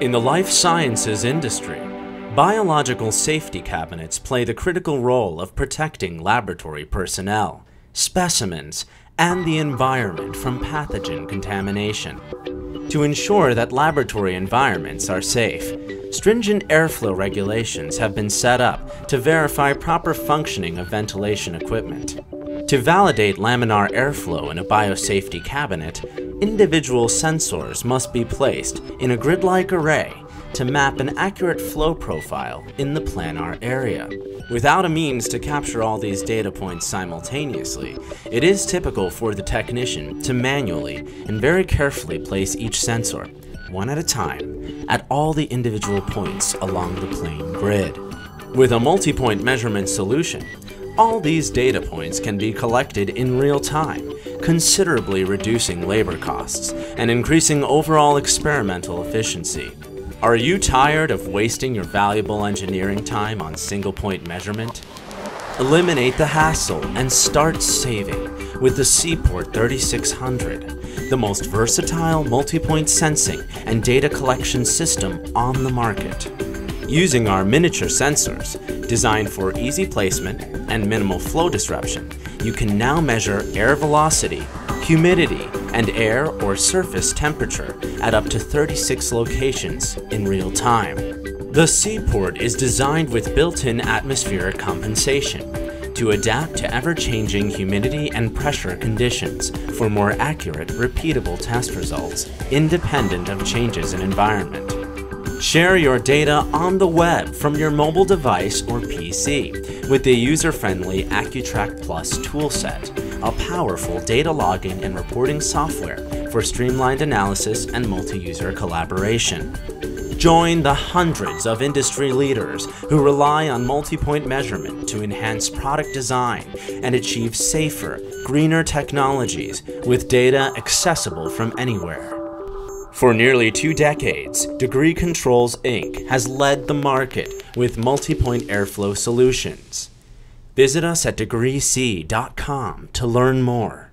In the life sciences industry, biological safety cabinets play the critical role of protecting laboratory personnel, specimens, and the environment from pathogen contamination. To ensure that laboratory environments are safe, stringent airflow regulations have been set up to verify proper functioning of ventilation equipment. To validate laminar airflow in a biosafety cabinet, individual sensors must be placed in a grid-like array to map an accurate flow profile in the planar area. Without a means to capture all these data points simultaneously, it is typical for the technician to manually and very carefully place each sensor, one at a time, at all the individual points along the plane grid. With a multi-point measurement solution, all these data points can be collected in real time, considerably reducing labor costs and increasing overall experimental efficiency. Are you tired of wasting your valuable engineering time on single point measurement? Eliminate the hassle and start saving with the C Port 3600, the most versatile multi-point sensing and data collection system on the market. Using our miniature sensors, designed for easy placement and minimal flow disruption, you can now measure air velocity, humidity, and air or surface temperature at up to 36 locations in real time. The C Port is designed with built-in atmospheric compensation to adapt to ever-changing humidity and pressure conditions for more accurate, repeatable test results, independent of changes in environment. Share your data on the web from your mobile device or PC with the user-friendly AccuTrack Plus toolset, a powerful data logging and reporting software for streamlined analysis and multi-user collaboration. Join the hundreds of industry leaders who rely on multi-point measurement to enhance product design and achieve safer, greener technologies with data accessible from anywhere. For nearly two decades, Degree Controls Inc. has led the market with multi-point airflow solutions. Visit us at degreec.com to learn more.